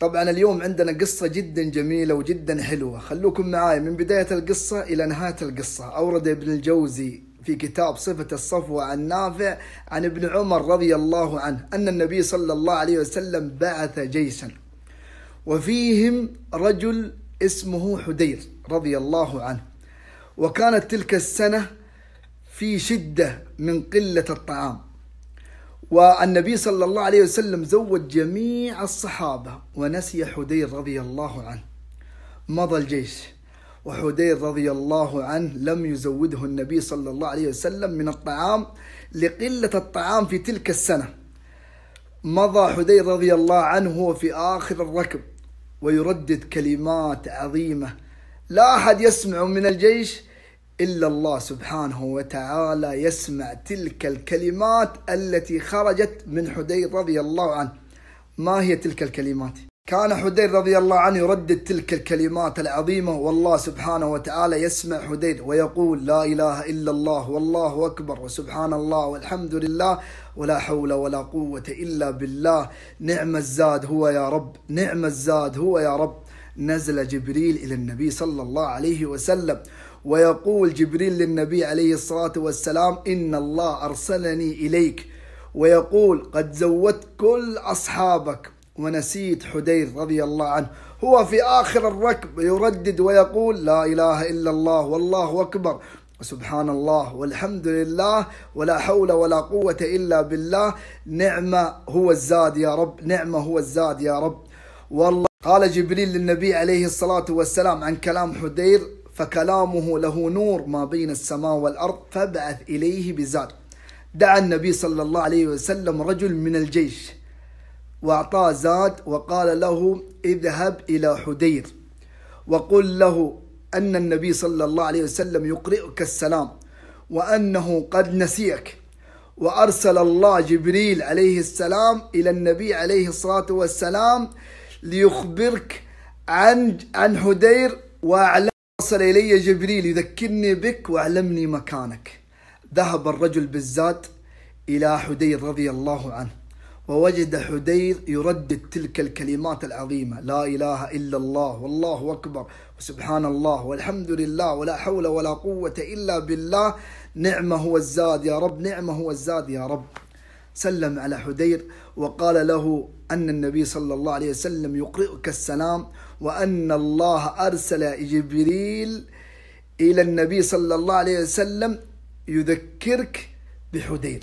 طبعا اليوم عندنا قصة جدا جميلة وجدا حلوة. خلوكم معاي من بداية القصة إلى نهاية القصة. أورد ابن الجوزي في كتاب صفة الصفوة عن نافع عن ابن عمر رضي الله عنه أن النبي صلى الله عليه وسلم بعث جيشا. وفيهم رجل اسمه حدير رضي الله عنه. وكانت تلك السنة في شدة من قلة الطعام. والنبي صلى الله عليه وسلم زوج جميع الصحابة. ونسي حدير رضي الله عنه. مضى الجيش. وحدير رضي الله عنه لم يزوده النبي صلى الله عليه وسلم من الطعام لقلة الطعام في تلك السنة. مضى حدير رضي الله عنه هو في آخر الركب. ويردد كلمات عظيمة. لا أحد يسمع من الجيش إلا الله سبحانه وتعالى يسمع تلك الكلمات التي خرجت من حدير رضي الله عنه. ما هي تلك الكلمات؟ كان حدير رضي الله عنه يردد تلك الكلمات العظيمة والله سبحانه وتعالى يسمع حدير ويقول لا إله إلا الله والله أكبر وسبحان الله والحمد لله ولا حول ولا قوة إلا بالله. نعم الزاد هو يا رب نعم الزاد هو يا رب. نزل جبريل إلى النبي صلى الله عليه وسلم. ويقول جبريل للنبي عليه الصلاة والسلام إن الله أرسلني إليك. ويقول قد زودت كل أصحابك. ونسيت حدير رضي الله عنه. هو في آخر الركب يردد ويقول لا إله إلا الله والله أكبر. وسبحان الله والحمد لله ولا حول ولا قوة إلا بالله. نعمة هو الزاد يا رب. نعمة هو الزاد يا رب. والله قال جبريل للنبي عليه الصلاة والسلام عن كلام حدير. فكلامه له نور ما بين السماء والأرض فابعث إليه بزاد. دعا النبي صلى الله عليه وسلم رجل من الجيش وأعطاه زاد وقال له اذهب إلى حدير. وقل له أن النبي صلى الله عليه وسلم يقرئك السلام وأنه قد نسيك. وأرسل الله جبريل عليه السلام إلى النبي عليه الصلاة والسلام ليخبرك عن عن حدير وأعلم أرسل إلي جبريل يذكرني بك وأعلمني مكانك. ذهب الرجل بالزاد إلى حدير رضي الله عنه ووجد حدير يردد تلك الكلمات العظيمة لا إله إلا الله والله أكبر وسبحان الله والحمد لله ولا حول ولا قوة إلا بالله. نعمة هو الزاد يا رب نعمة هو الزاد يا رب. سلم على حدير وقال له أن النبي صلى الله عليه وسلم يقرئك السلام وأن الله أرسل جبريل إلى النبي صلى الله عليه وسلم يذكرك بحدير.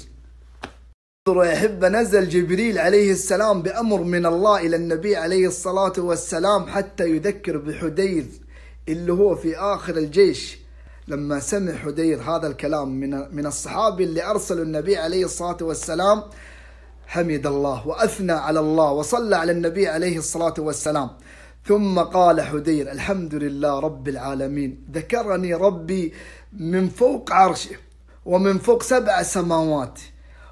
انظروا يا أحبة نزل جبريل عليه السلام بأمر من الله إلى النبي عليه الصلاة والسلام حتى يذكر بحدير اللي هو في آخر الجيش. لما سمع حدير هذا الكلام من من الصحابي اللي أرسلوا النبي عليه الصلاة والسلام حمد الله وأثنى على الله وصلى على النبي عليه الصلاة والسلام. ثم قال حدير الحمد لله رب العالمين ذكرني ربي من فوق عرشه ومن فوق سبع سماوات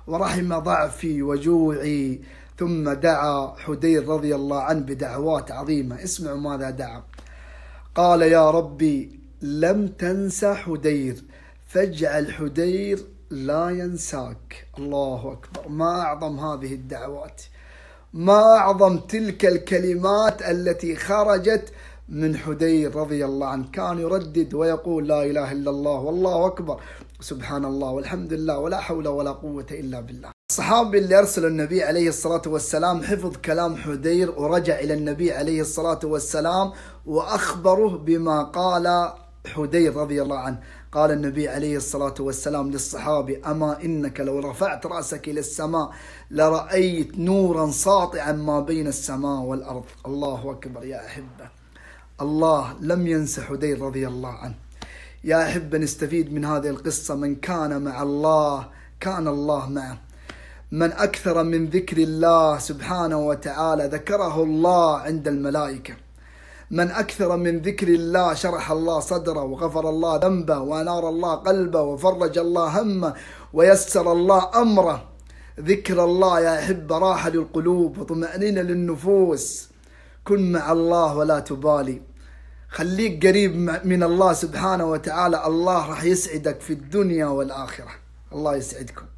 ورحم ضعفي وجوعي. ثم دعا حدير رضي الله عنه بدعوات عظيمة. اسمعوا ماذا دعا. قال يا ربي لم تنس حدير. فاجعل حدير لا ينساك. الله أكبر. ما أعظم هذه الدعوات. ما أعظم تلك الكلمات التي خرجت من حدير رضي الله عنه. كان يردد ويقول لا إله إلا الله والله أكبر. سبحان الله والحمد لله ولا حول ولا قوة إلا بالله. الصحابي اللي أرسل النبي عليه الصلاة والسلام حفظ كلام حدير ورجع إلى النبي عليه الصلاة والسلام وأخبره بما قال حدير رضي الله عنه قال النبي عليه الصلاة والسلام للصحابي أما إنك لو رفعت رأسك إلى السماء لرأيت نورا ساطعا ما بين السماء والأرض. الله أكبر يا أحبة. الله لم ينس حدير رضي الله عنه. يا أحبة نستفيد من هذه القصة. من كان مع الله كان الله معه. من أكثر من ذكر الله سبحانه وتعالى ذكره الله عند الملائكة. من أكثر من ذكر الله شرح الله صدره وغفر الله ذنبه وأنار الله قلبه وفرج الله همه ويسر الله أمره. ذكر الله يا أحبة راحة للقلوب وطمأنينة للنفوس. كن مع الله ولا تبالي. خليك قريب من الله سبحانه وتعالى. الله راح يسعدك في الدنيا والآخرة. الله يسعدكم.